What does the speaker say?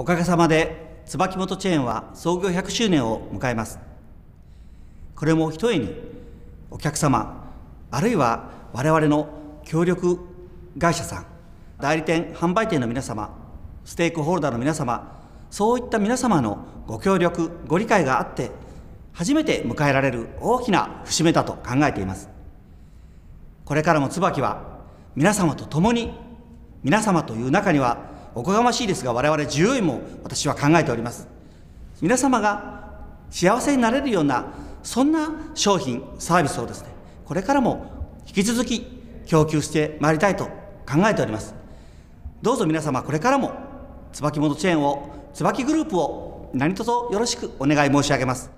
おかげさまで椿本チェーンは創業100周年を迎えます。これもひとえにお客様あるいは我々の協力会社さん代理店販売店の皆様ステークホルダーの皆様そういった皆様のご協力ご理解があって初めて迎えられる大きな節目だと考えています。これからも椿は皆様と共に皆様という中にはおこがましいですが我々従業員も私は考えております。皆様が幸せになれるようなそんな商品サービスをですねこれからも引き続き供給してまいりたいと考えております。どうぞ皆様これからも椿本チェーンを椿グループを何卒よろしくお願い申し上げます。